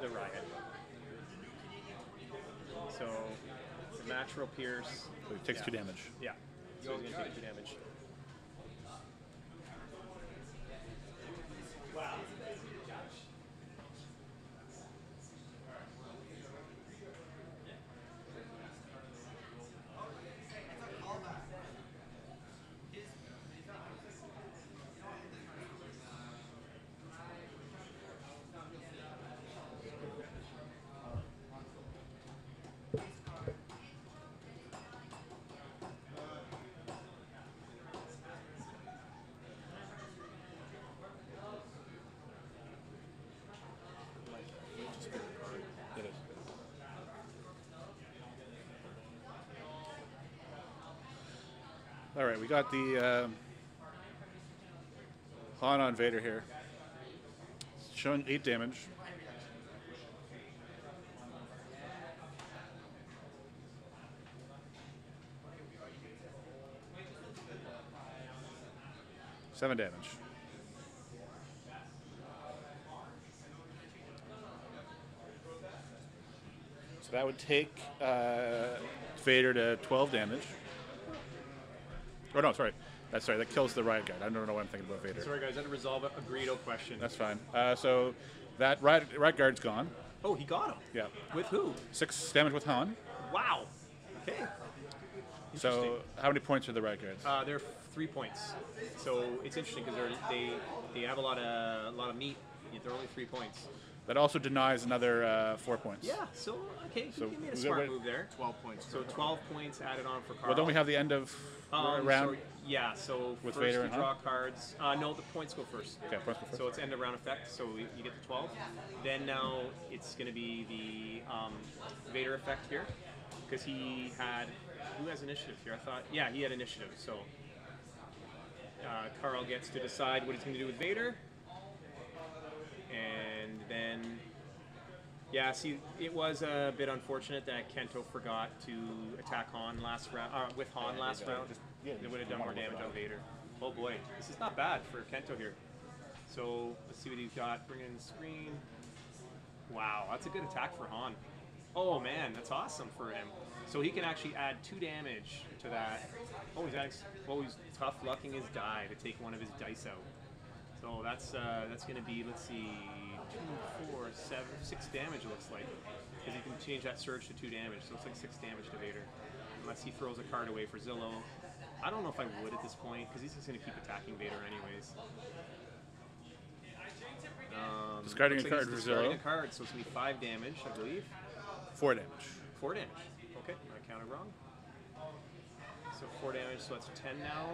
the, the riot. So the natural pierce. So he takes Yeah. two damage. Yeah. So he's gonna take two damage. It All right, we got the Han on Vader here. showing eight damage. Seven damage. So that would take uh, Vader to 12 damage. Oh no, sorry. That's sorry. That kills the riot guard. I don't know what I'm thinking about Vader. Sorry, guys, I had to resolve a Greedo question. That's fine. Uh, so that riot, riot guard's gone. oh, he got him. Yeah. With who? Six damage with Han. Wow. Okay. So how many points are the riot guards? Uh, they're three points. So it's interesting because they they have a lot of a lot of meat. They're only three points. That also denies another uh, four points. Yeah. So okay, So he made a smart move there. 12 points. So 12 points added on for Carl. Well, don't we have the end of um, round? So, yeah. So With first Vader you draw Han? cards. Uh, no, the points go first. Okay, points go first. So it's end of round effect. So you you get the 12. Then now it's going to be the um, Vader effect here because he had who has initiative here? I thought yeah he had initiative. So uh, Carl gets to decide what he's going to do with Vader, and then yeah, see it was a bit unfortunate that Kento forgot to attack Han last round uh, with Han last round. yeah, It would have done more damage on Vader. Oh boy, this is not bad for Kento here. So let's see what he's got. Bring in the screen. Wow, that's a good attack for Han. Oh man, that's awesome for him. So he can actually add two damage to that. Oh, he's adding, oh, he's tough lucking his die to take one of his dice out. So that's uh, that's going to be let's see, two, four, seven, six damage. It looks like because he can change that surge to two damage. So it's like six damage to Vader, unless he throws a card away for Zillo. I don't know if I would at this point because he's just going to keep attacking Vader anyways. Um, Discarding a like card for discarding Zillo. a card, so it's gonna be five damage, I believe. Four damage. Four damage. Okay, I counted wrong. So four damage, so that's ten now.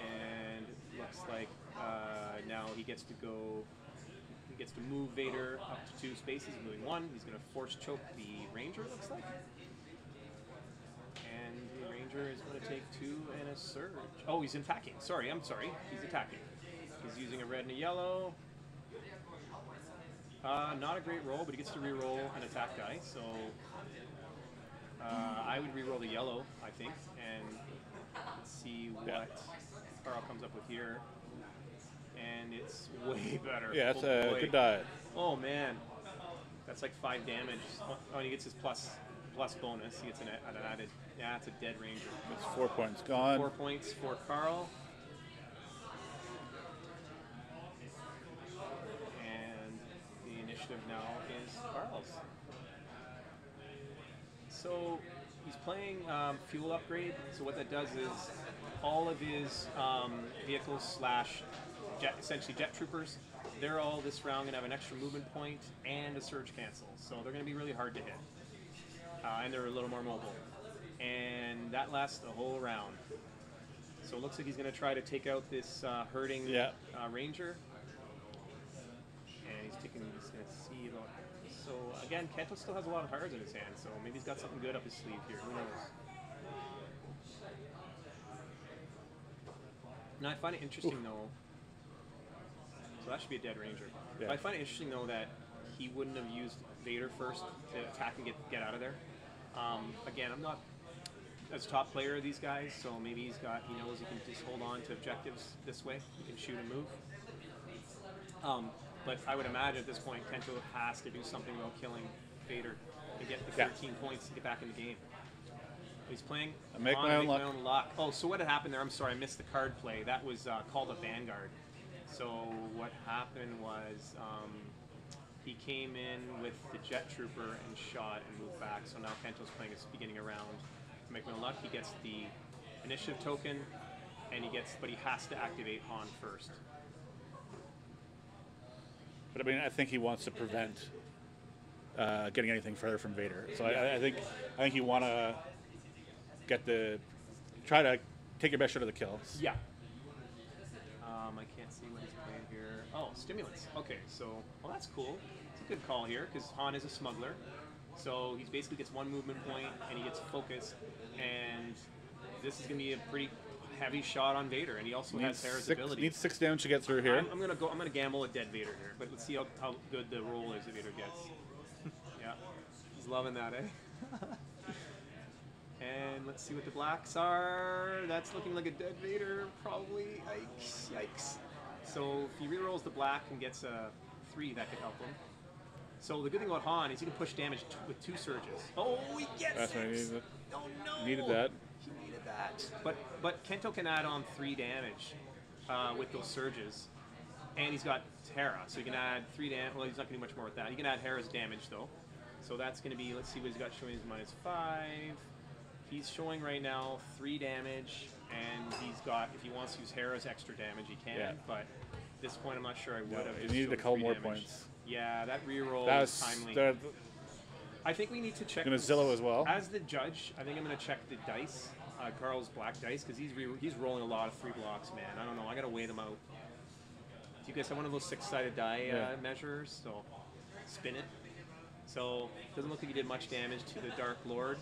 And looks like uh, now he gets to go. He gets to move Vader up to two spaces, moving one. He's gonna force choke the Ranger. Looks like. And the Ranger is going to take two and a surge. Oh, he's attacking. Sorry, I'm sorry. He's attacking. He's using a red and a yellow. Uh, not a great roll, but he gets to re-roll an attack die. So uh, I would re-roll the yellow, I think, and let's see what Yeah. Carl comes up with here. And it's way better. Yeah, that's Oh, a boy. good die. Oh man, that's like five damage. Oh, and he gets his plus plus bonus. He gets an, an added. Yeah, it's a dead ranger. That's four points gone. Four points for Carl. And the initiative now is Carl's. So he's playing um, fuel upgrade. So what that does is all of his um, vehicles slash jet, essentially jet troopers, they're all this round gonna have an extra movement point and a surge cancel. So they're gonna be really hard to hit, uh, and they're a little more mobile. And that lasts the whole round. So it looks like he's gonna try to take out this uh, hurting Yeah. uh, ranger. And he's taking. He's gonna see about. So again, Kento still has a lot of cards in his hand, so maybe he's got something good up his sleeve here. Who knows? Now I find it interesting though. So that should be a dead ranger. Yeah. But I find it interesting though that he wouldn't have used Vader first to attack and get get out of there. Um, again, I'm not as top player of these guys, so maybe he's got he knows he can just hold on to objectives this way. He can shoot and move. Um, but I would imagine at this point Kento has to do something about killing Vader to get the Yeah. 13 points to get back in the game. He's playing. I make on my own make luck. my own luck. Oh, so what had happened there? I'm sorry, I missed the card play. That was uh, called a Vanguard. So what happened was um, he came in with the Jet Trooper and shot and moved back. So now Kento's playing his beginning of round. To make my own luck, he gets the initiative token, and he gets, but he has to activate Han first. But I mean, I think he wants to prevent uh, getting anything further from Vader. So I, I think I think you want to get the try to take your best shot of the kill. Yeah. Um, I can't see what he's playing here. Oh, stimulants. Okay, so well that's cool. It's a good call here because Han is a smuggler, so he basically gets one movement point and he gets focused, and this is gonna be a pretty heavy shot on Vader, and he also Needs has Hera's six, ability. needs six damage to get through here. I'm, I'm gonna go. I'm gonna gamble a dead Vader here, but let's see how, how good the roll is that Vader gets. yeah, he's loving that, eh? and let's see what the blacks are. That's looking like a dead Vader, probably. Yikes! Yikes! So if he rerolls the black and gets a three, that could help him. So the good thing about Han is he can push damage t- with two surges. Oh, he gets That's six. needed. Oh no! Needed that. He needed that. But but Kento can add on three damage uh, with those surges, and he's got Hera, so he can add three damage. Well, he's not going to do much more with that. He can add Hera's damage though, so that's going to be. Let's see what he's got showing. Is minus five. He's showing right now three damage, and he's got. If he wants to use Hera's extra damage, he can. Yeah. But at this point, I'm not sure I would No, have. you needed a couple more damage. points. Yeah, that reroll That was was timely. the, I think we need to check. Gonna this- Zillo as well? As the judge, I think I'm going to check the dice, uh, Carl's black dice, because he's re- he's rolling a lot of three blocks, man. I don't know. I got to weigh them out. Do you guys have one of those six-sided die Yeah. uh, measures? So spin it. So doesn't look like he did much damage to the Dark Lord.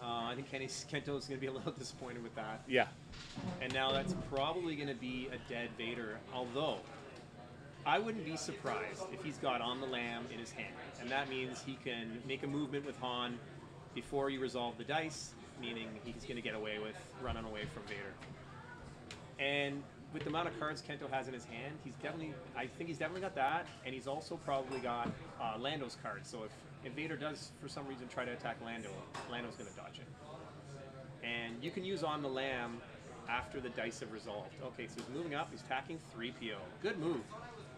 Uh, I think Kenny Kento's going to be a little disappointed with that. yeah. And now that's probably going to be a dead Vader. Although, I wouldn't be surprised if he's got on the lam in his hand. And that means he can make a movement with Han before you resolve the dice, meaning he's going to get away with running away from Vader. And with the amount of cards Kento has in his hand, he's definitely, I think he's definitely got that. And he's also probably got uh, Lando's cards. So if, if Vader does, for some reason, try to attack Lando, Lando's going to dodge it. And you can use on the lam after the dice have resolved. Okay, so he's moving up. He's attacking 3PO. Good move.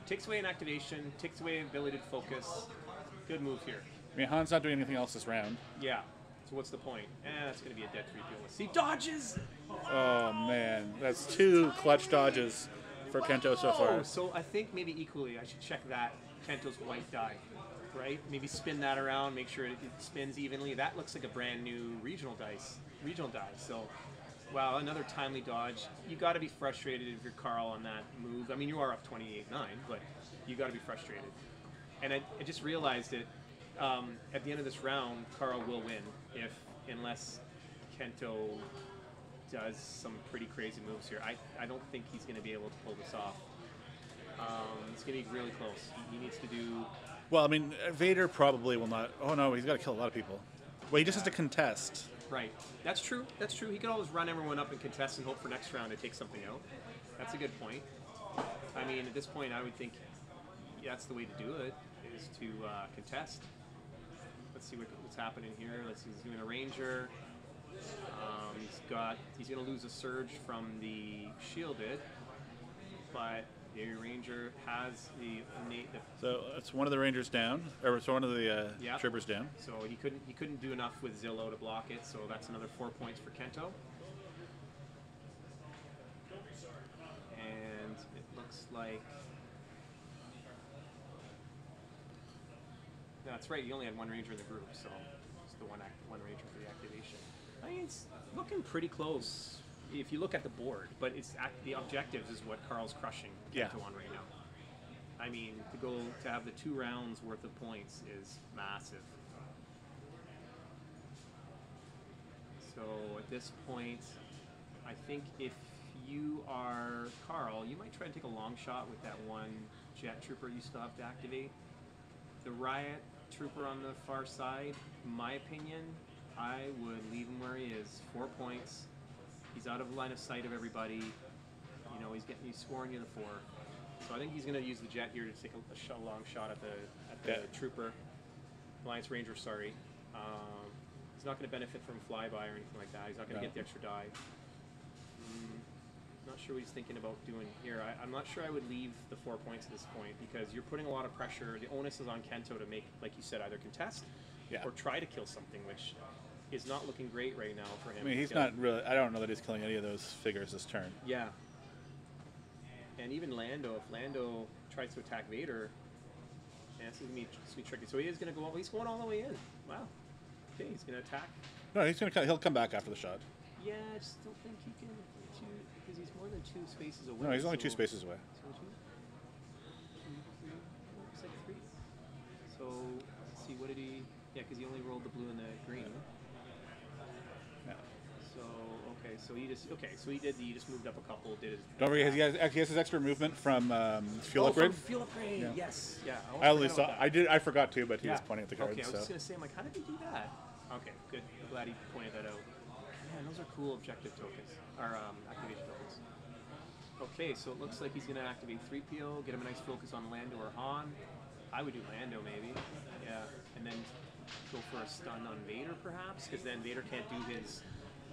Takes away an activation, takes away ability to focus. Good move here. I mean, Han's not doing anything else this round. Yeah. So what's the point? Eh, that's going to be a dead 3PO. Let's see. Dodges! Oh man, that's two clutch dodges for Kento so far. Oh, so I think maybe equally I should check that Kento's white die, right? Maybe spin that around, make sure it, it spins evenly. That looks like a brand new regional dice, regional die. So, wow, another timely dodge. You got to be frustrated if you're Carl on that move. I mean, you are up 28-9, but you got to be frustrated. And I, I just realized it. Um, at the end of this round, Carl will win if unless Kento does some pretty crazy moves here. I, I don't think he's going to be able to pull this off. Um, it's going to be really close. He, he needs to do. Well, I mean, Vader probably will not. Oh no, he's got to kill a lot of people. Well, he just has to contest. Right. That's true. That's true. He could always run everyone up and contest and hope for next round to take something out. That's a good point. I mean, at this point, I would think that's the way to do it is to uh, contest. Let's see what, what's happening here. Let's see. He's doing a ranger. Um, he's got. He's going to lose a surge from the shielded, but the ranger has the innate. The, So it's one of the Rangers down, or it's one of the uh, Yeah. troopers down. so he couldn't. He couldn't do enough with Zillo to block it. So that's another four points for Kento. And it looks like. That's right. You only had one ranger in the group, so it's the one act, one ranger for the activation. I mean, it's looking pretty close if you look at the board, but it's act, the objectives is what Carl's crushing Yeah. on right now. I mean, to go to have the two rounds worth of points is massive. So at this point, I think if you are Carl, you might try to take a long shot with that one jet trooper you still have to activate. The riot trooper on the far side, my opinion, I would leave him where he is. Four points. He's out of line of sight of everybody. You know, he's getting he's scoring you the four. So I think he's going to use the jet here to take a, a shot, long shot at the at the Yeah. trooper, Alliance Ranger. Sorry, um, he's not going to benefit from flyby or anything like that. He's not going to No. get the extra die. Sure what he's thinking about doing here. I, I'm not sure I would leave the four points at this point because you're putting a lot of pressure. The onus is on Kento to make, like you said, either contest Yeah. or try to kill something, which is not looking great right now for him. I mean, he's not really. I don't know that he's killing any of those figures this turn. Yeah. And even Lando, if Lando tries to attack Vader, yeah, this is gonna be, this be tricky. So he is gonna go. He's going all the way in. Wow. Okay, he's gonna attack. No, he's gonna. He'll come back after the shot. Yeah, I just don't think he can. Two, because he's more than two spaces away. No, he's only two spaces away. Only two? Two, three, four, looks like three. So let's see. What did he? Yeah, because he only rolled the blue and the green. Yeah. So okay, so he just okay, so he did. He just moved up a couple. Did his Don't forget, he has, he has his extra movement from um, fuel oh, upgrade. from fuel upgrade. Yeah. Yes, yeah. I only forgot saw. that. I did. I forgot too, but he was pointing at the cards. Okay, I was so. just gonna say, I'm like, how did he do that? Okay, good. I'm glad he pointed that out. Man, those are cool objective tokens, or um, activation tokens. Okay, so it looks like he's gonna activate 3PO, get him a nice focus on Lando or Han. I would do Lando maybe, yeah, and then go for a stun on Vader perhaps, because then Vader can't do his.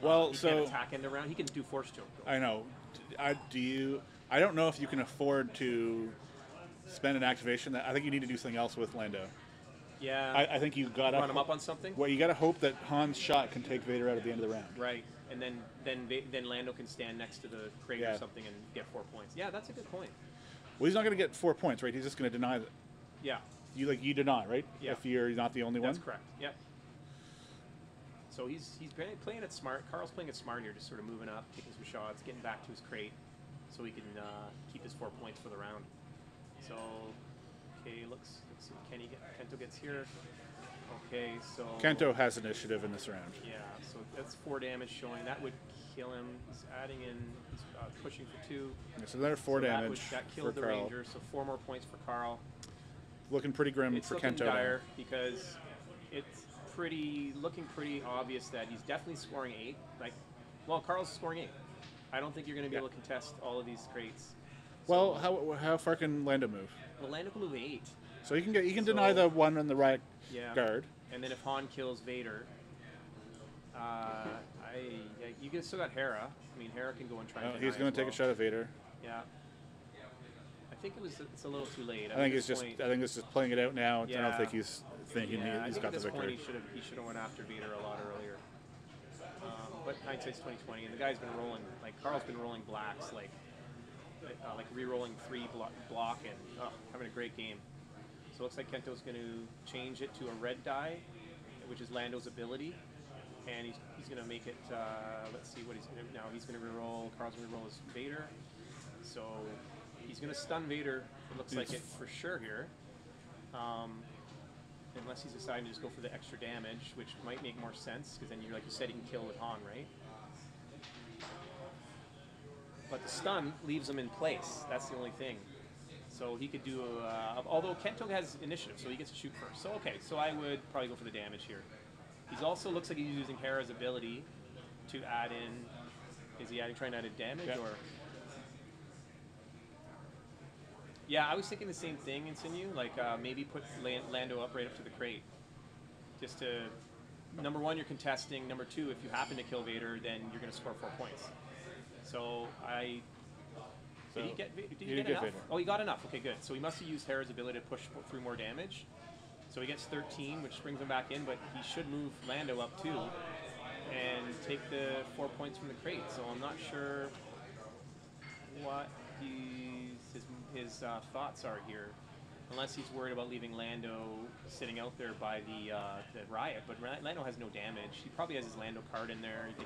Uh, well, he so can't attack end around. He can do force choke. Though. I know. I do you. I don't know if you can afford to spend an activation. That I think you need to do something else with Lando. yeah, I, I think you got to run him up on something. Well, you got to hope that Han's shot can take Vader out at the end of the round. Right, and then then then Lando can stand next to the crate Yeah. or something and get four points. Yeah, that's a good point. Well, he's not going to get four points, right? He's just going to deny that. Yeah, You like you deny, right? Yeah. If you're not the only that's one. That's correct. Yep. So he's he's playing, it smart. Carl's playing it smart here, just sort of moving up, taking some shots, getting back to his crate, so he can uh, keep his four points for the round. So, okay, looks let's see, what Kenny get, Kento gets here. Okay, so Kento has initiative in this round. Yeah, so that's four damage showing. That would kill him. He's adding in, he's uh, pushing for two. So another four So that damage would- That, killed the Carl. Ranger, so four more points for Carl. Looking pretty grim It's for looking Kento. dire because it's pretty looking pretty obvious that he's definitely scoring eight. Like, well, Carl's scoring eight. I don't think you're going to be Yeah. able to contest all of these crates. Well, how how far can Lando move? well, Lando can move eight, So he can get he can deny the one on the right Yeah. guard. and then if Han kills Vader, uh, I yeah, you can still got Hera. I mean, Hera can go and try. Oh, and he's going to take well. a shot at Vader. Yeah. I think it was. It's a little too late. I think at it's just point- I think it's just playing it out now. Yeah. I don't think he's thinking yeah, he, he's think got the this point victory. he should have he should have went after Vader a lot earlier. Um, but hindsight's 2020, and the guy's been rolling like Carl's been rolling blacks like uh, like re-rolling three block, block and oh, having a great game. So it looks like Kento's going to change it to a red die, which is Lando's ability, and he's, he's going to make it. Uh, let's see what he's going to now. He's going to re-roll. Carl's going to re-roll his Vader. So he's going to stun Vader. It looks like it for sure here. Um, unless he's deciding to just go for the extra damage, which might make more sense because then you're like you said, he can kill with Han, right? But the stun leaves him in place. That's the only thing. So he could do. Uh, although Kento has initiative, so he gets to shoot first. So okay, so I would probably go for the damage here. He's also looks like he's using Hera's ability to add in. Is he adding trying to add in damage Yeah. or? Yeah, I was thinking the same thing, Insinu. Like uh, maybe put Lando up right up to the crate, just to. Number one, you're contesting. Number two, if you happen to kill Vader, then you're going to score four points. So I. So, did he get? Did he he get enough? Vader. Oh, he got enough. Okay, good. So he must have used Hera's ability to push through more damage. So he gets 13, which brings him back in, but he should move Lando up too, and take the four points from the crate. So I'm not sure what his his uh, thoughts are here, unless he's worried about leaving Lando sitting out there by the uh, the riot. But Lando has no damage. He probably has his Lando card in there. He can,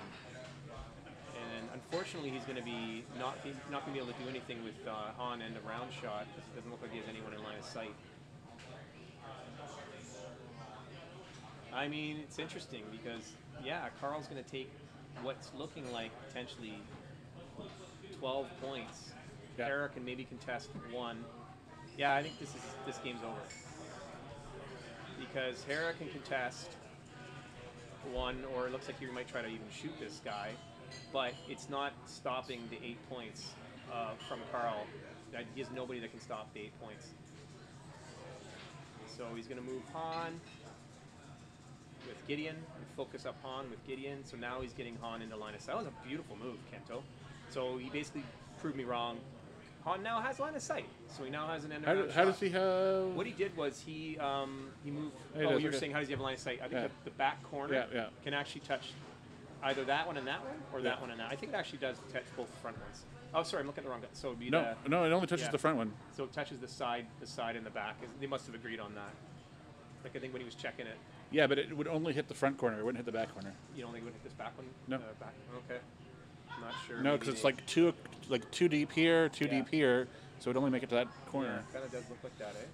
and unfortunately, he's going to be not be, not going to be able to do anything with uh, Han and a round shot because it doesn't look like he has anyone in line of sight. I mean, it's interesting because yeah, Carl's going to take what's looking like potentially 12 points. Yeah. Hera can maybe contest one. Yeah, I think this is this game's over because Hera can contest one, or it looks like he might try to even shoot this guy, but it's not stopping the eight points uh, from Carl. Uh, He has nobody that can stop the eight points. So he's going to move Han with Gideon and focus up Han with Gideon. So now he's getting Han into line of sight. That was a beautiful move, Kento. So he basically proved me wrong. Han now has line of sight, so he now has an end How, do- how does he have? What he did was he um, he moved. He oh, you were okay. saying how does he have line of sight? I think Yeah. the, the back corner Yeah, yeah. can actually touch either that one and that one, or Yeah. that one and that. I think it actually does touch both front ones. Oh, sorry, I'm looking at the wrong guy. So it'd be no, the, no, it only touches yeah. the front one. so it touches the side, the side and the back. They must have agreed on that. Like I think when he was checking it, Yeah, but it would only hit the front corner. It wouldn't hit the back corner. you don't think it would hit this back one? No. Uh, back. Okay. I'm not sure. No, because it's like two, like two deep here, two Yeah. deep here, so it'd only make it to that corner. Yeah, kind of does look like that, eh?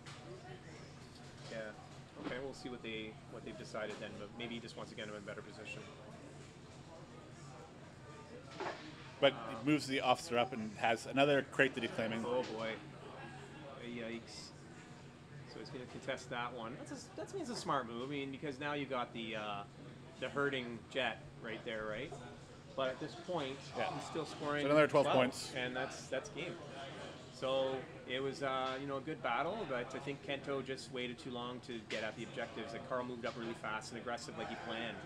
Yeah. Okay, we'll see what they what they've decided then. But maybe he just wants to get him in a better position. But he moves the officer up and has another crate that he's claiming. Oh boy. Yikes. So he's going to contest that one. That's a, that means a smart move. I mean, because now you got the uh, the hurting jet right there, right? But at this point, Yeah. he's still scoring So another 12 points. and that's that's game. So it was uh, you know a good battle, but I think Kento just waited too long to get at the objectives. And Carl moved up really fast and aggressive like he planned.